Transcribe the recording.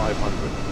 500.